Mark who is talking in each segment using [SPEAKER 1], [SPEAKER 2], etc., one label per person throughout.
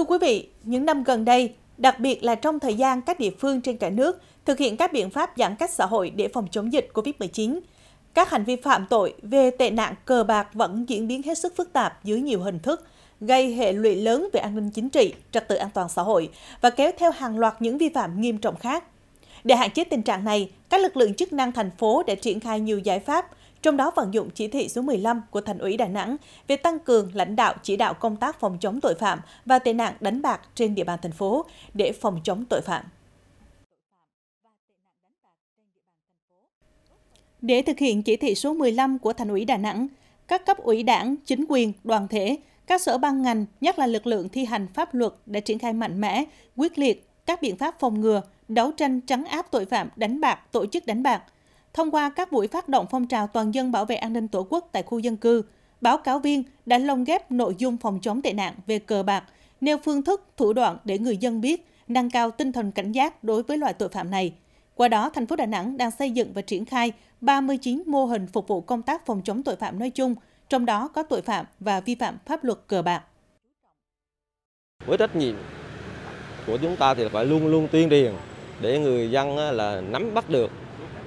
[SPEAKER 1] Thưa quý vị, những năm gần đây, đặc biệt là trong thời gian các địa phương trên cả nước thực hiện các biện pháp giãn cách xã hội để phòng chống dịch COVID-19, các hành vi phạm tội về tệ nạn cờ bạc vẫn diễn biến hết sức phức tạp dưới nhiều hình thức, gây hệ lụy lớn về an ninh chính trị, trật tự an toàn xã hội và kéo theo hàng loạt những vi phạm nghiêm trọng khác. Để hạn chế tình trạng này, các lực lượng chức năng thành phố đã triển khai nhiều giải pháp, trong đó vận dụng chỉ thị số 15 của Thành ủy Đà Nẵng về tăng cường lãnh đạo chỉ đạo công tác phòng chống tội phạm và tệ nạn đánh bạc trên địa bàn thành phố để phòng chống tội phạm. Để thực hiện chỉ thị số 15 của Thành ủy Đà Nẵng, các cấp ủy đảng, chính quyền, đoàn thể, các sở ban ngành, nhất là lực lượng thi hành pháp luật đã triển khai mạnh mẽ, quyết liệt các biện pháp phòng ngừa, đấu tranh trấn áp tội phạm đánh bạc, tổ chức đánh bạc. Thông qua các buổi phát động phong trào toàn dân bảo vệ an ninh Tổ quốc tại khu dân cư, báo cáo viên đã lồng ghép nội dung phòng chống tệ nạn về cờ bạc, nêu phương thức, thủ đoạn để người dân biết, nâng cao tinh thần cảnh giác đối với loại tội phạm này. Qua đó, thành phố Đà Nẵng đang xây dựng và triển khai 39 mô hình phục vụ công tác phòng chống tội phạm nói chung, trong đó có tội phạm và vi phạm pháp luật cờ bạc.
[SPEAKER 2] Với trách nhiệm của chúng ta thì phải luôn luôn tuyên truyền để người dân là nắm bắt được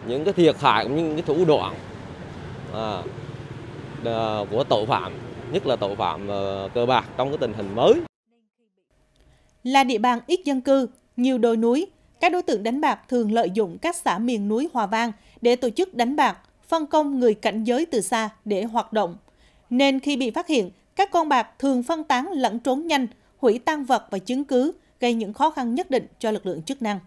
[SPEAKER 2] những cái thiệt hại cũng như những cái thủ đoạn à, của tội phạm, nhất là tội phạm cơ cờ bạc trong cái tình hình mới.
[SPEAKER 1] Là địa bàn ít dân cư, nhiều đồi núi, các đối tượng đánh bạc thường lợi dụng các xã miền núi Hòa Vang để tổ chức đánh bạc, phân công người cảnh giới từ xa để hoạt động. Nên khi bị phát hiện, các con bạc thường phân tán lẫn trốn nhanh, hủy tan vật và chứng cứ, gây những khó khăn nhất định cho lực lượng chức năng.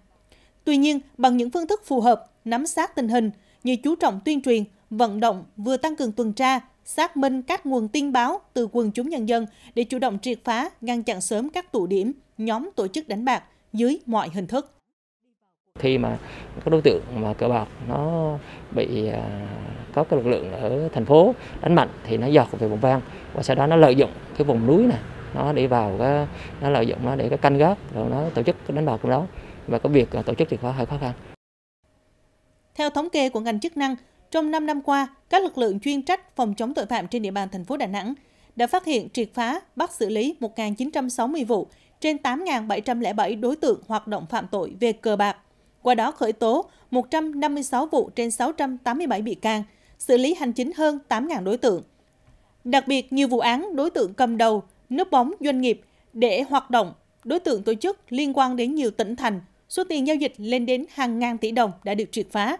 [SPEAKER 1] Tuy nhiên, bằng những phương thức phù hợp, nắm sát tình hình như chú trọng tuyên truyền, vận động vừa tăng cường tuần tra, xác minh các nguồn tin báo từ quần chúng nhân dân để chủ động triệt phá, ngăn chặn sớm các tụ điểm, nhóm tổ chức đánh bạc dưới mọi hình thức
[SPEAKER 3] khi mà các đối tượng mà cờ bạc nó bị à, có cái lực lượng ở thành phố đánh mạnh thì nó dọt về vùng vang và sau đó nó lợi dụng cái vùng núi này nó đi vào cái nó lợi dụng nó để cái canh gác rồi nó tổ chức đánh bạc trong đó và cái việc à, tổ chức thì có hơi khó khăn.
[SPEAKER 1] Theo thống kê của ngành chức năng, trong 5 năm qua, các lực lượng chuyên trách phòng chống tội phạm trên địa bàn thành phố Đà Nẵng đã phát hiện triệt phá, bắt xử lý 1.960 vụ trên 8.707 đối tượng hoạt động phạm tội về cờ bạc qua đó khởi tố 156 vụ trên 687 bị can, xử lý hành chính hơn 8.000 đối tượng. Đặc biệt, nhiều vụ án đối tượng cầm đầu, núp bóng doanh nghiệp để hoạt động, đối tượng tổ chức liên quan đến nhiều tỉnh thành, số tiền giao dịch lên đến hàng ngàn tỷ đồng đã được triệt phá,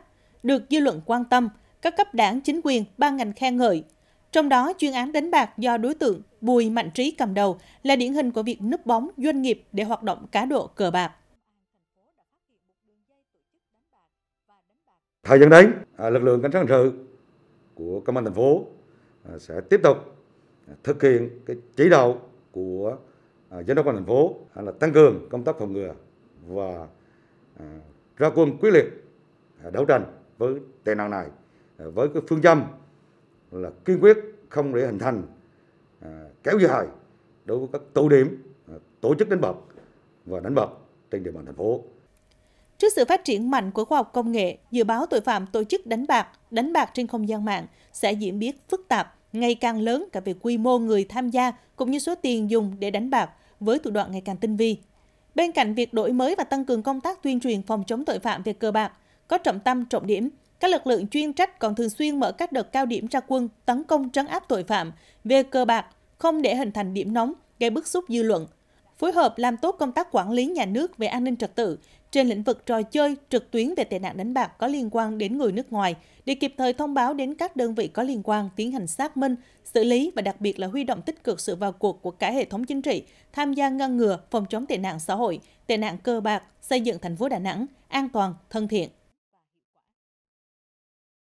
[SPEAKER 1] được dư luận quan tâm, các cấp đảng chính quyền ban ngành khen ngợi. Trong đó, chuyên án đánh bạc do đối tượng Bùi Mạnh Trí cầm đầu là điển hình của việc núp bóng doanh nghiệp để hoạt động cá độ cờ bạc.
[SPEAKER 4] Thời gian đấy, à, lực lượng cảnh sát hình sự của công an thành phố à, sẽ tiếp tục à, thực hiện cái chỉ đạo của giám đốc công an thành phố là tăng cường công tác phòng ngừa và ra quân quyết liệt đấu tranh với tệ nạn này à, với cái phương châm là kiên quyết không để hình thành à, kéo dài đối với các tụ điểm à, tổ chức đánh bạc và đánh bạc trên địa bàn thành phố.
[SPEAKER 1] Trước sự phát triển mạnh của khoa học công nghệ, dự báo tội phạm tổ chức đánh bạc, đánh bạc trên không gian mạng sẽ diễn biến phức tạp, ngày càng lớn cả về quy mô người tham gia cũng như số tiền dùng để đánh bạc với thủ đoạn ngày càng tinh vi. Bên cạnh việc đổi mới và tăng cường công tác tuyên truyền phòng chống tội phạm về cờ bạc, có trọng tâm trọng điểm, các lực lượng chuyên trách còn thường xuyên mở các đợt cao điểm ra quân tấn công trấn áp tội phạm về cờ bạc, không để hình thành điểm nóng, gây bức xúc dư luận, phối hợp làm tốt công tác quản lý nhà nước về an ninh trật tự trên lĩnh vực trò chơi trực tuyến về tệ nạn đánh bạc có liên quan đến người nước ngoài để kịp thời thông báo đến các đơn vị có liên quan tiến hành xác minh, xử lý và đặc biệt là huy động tích cực sự vào cuộc của cả hệ thống chính trị tham gia ngăn ngừa phòng chống tệ nạn xã hội, tệ nạn cơ bạc, xây dựng thành phố Đà Nẵng an toàn, thân thiện.